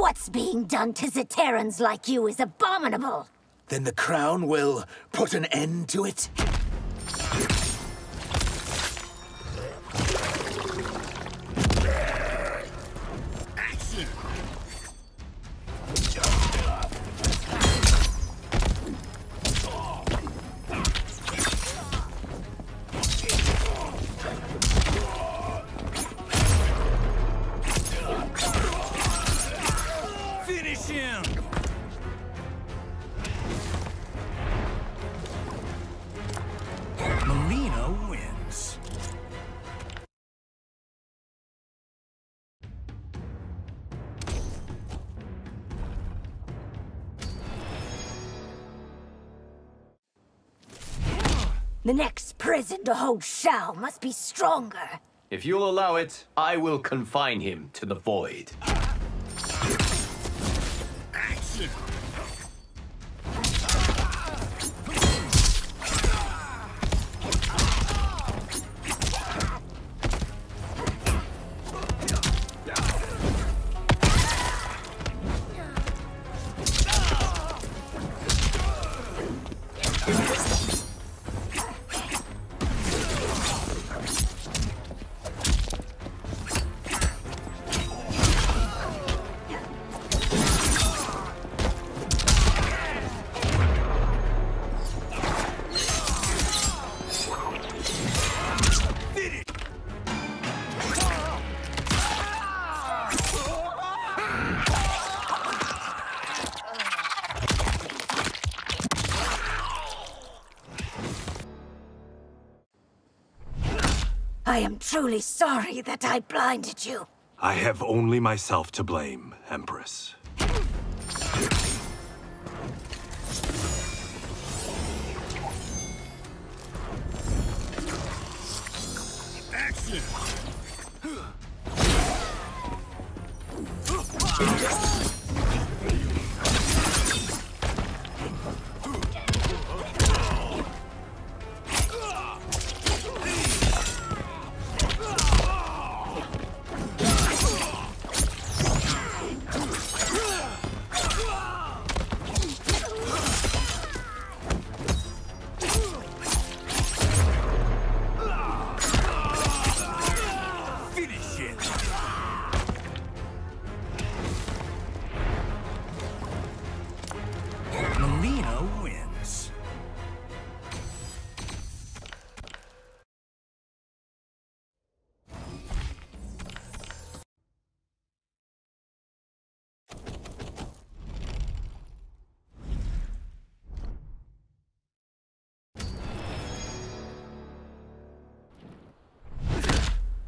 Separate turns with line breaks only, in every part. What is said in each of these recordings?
What's being done to Zaterrans like you is abominable.
Then the Crown will put an end to it?
The next prison to hold Shao must be stronger.
If you'll allow it, I will confine him to the void.
I am truly sorry that I blinded you.
I have only myself to blame, Empress.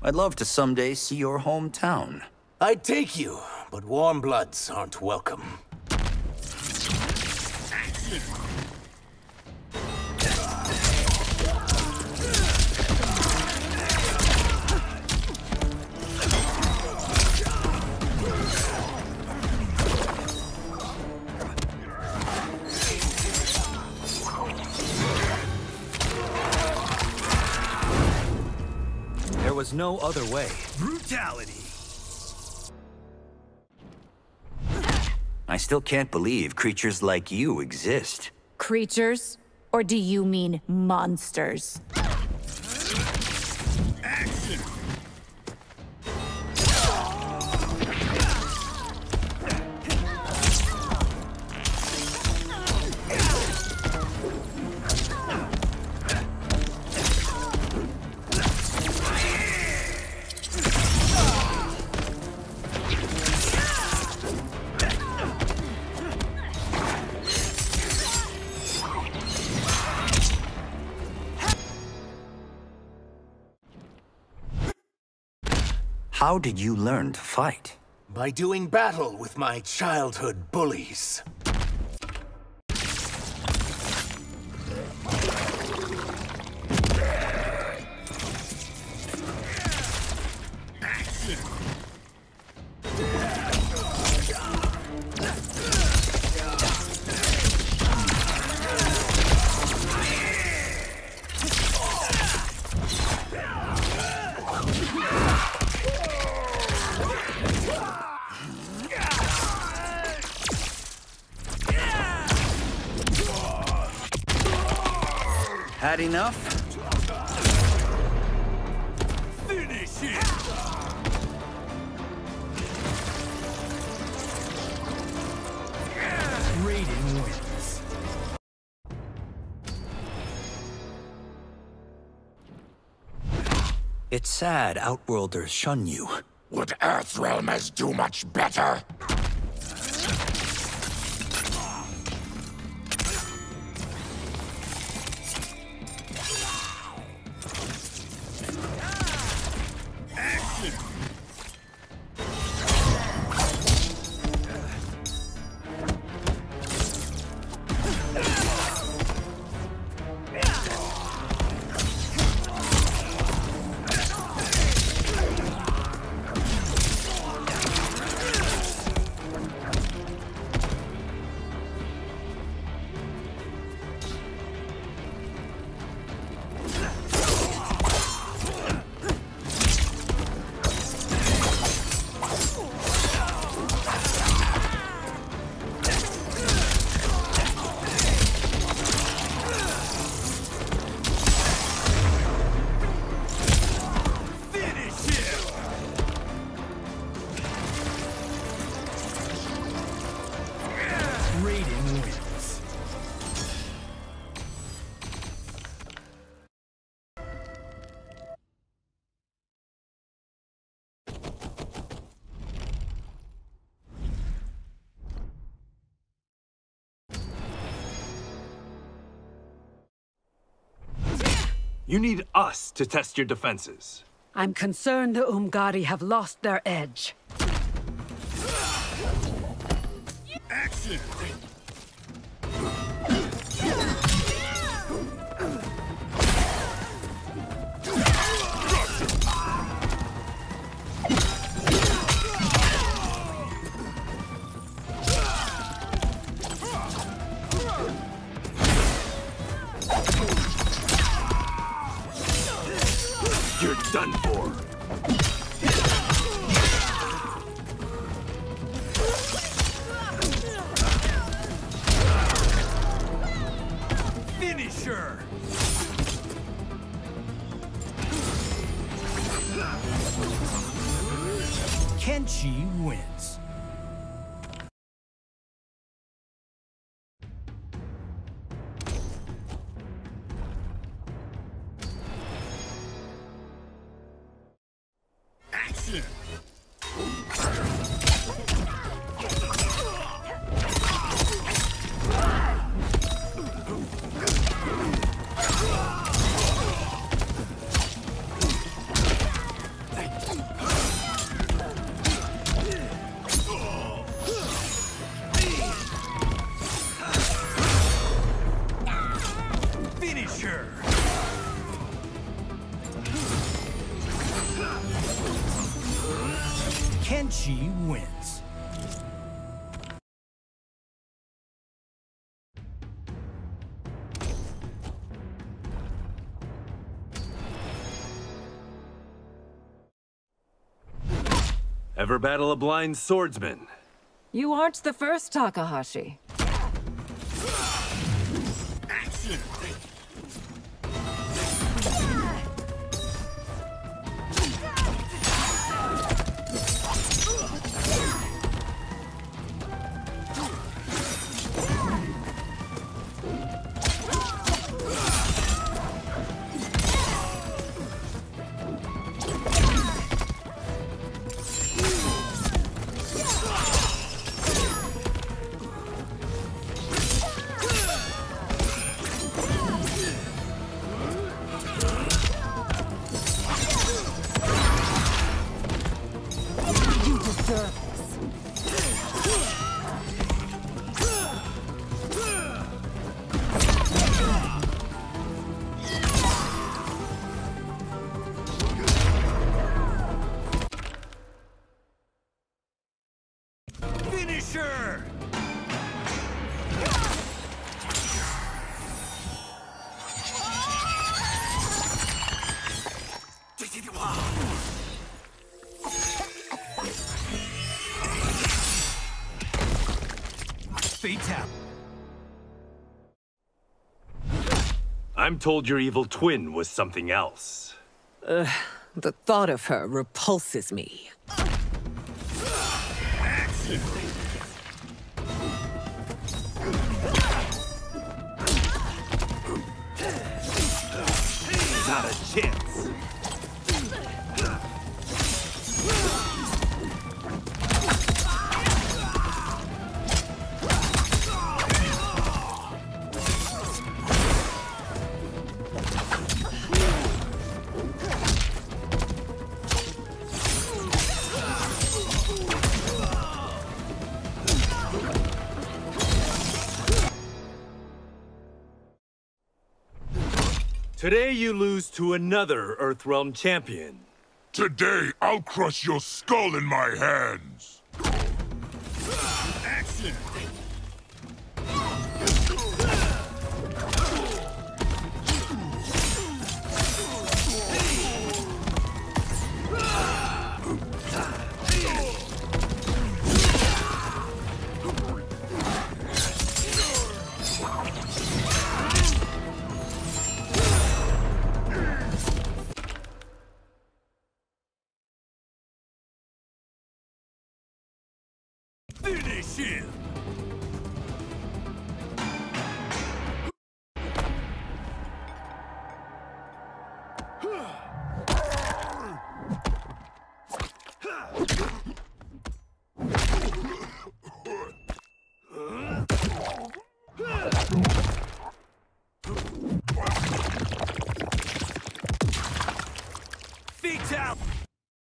I'd love to someday see your hometown.
I'd take you, but warm bloods aren't welcome.
Was no other way.
Brutality!
I still can't believe creatures like you exist.
Creatures? Or do you mean monsters?
How did you learn to fight?
By doing battle with my childhood bullies.
Enough?
Finish it! Raiden wins.
It's sad Outworlders shun you.
Would Earthrealmers do much better?
You need us to test your defenses.
I'm concerned the Umgadi have lost their edge.
Action!
You're done for.
Finisher! Kenshi wins. Action!
Ever battle a blind swordsman?
You aren't the first, Takahashi.
I'm told your evil twin was something else.
The thought of her repulses me.
Action!
Not a chance. Today you lose to another Earthrealm champion.
Today, I'll crush your skull in my hands.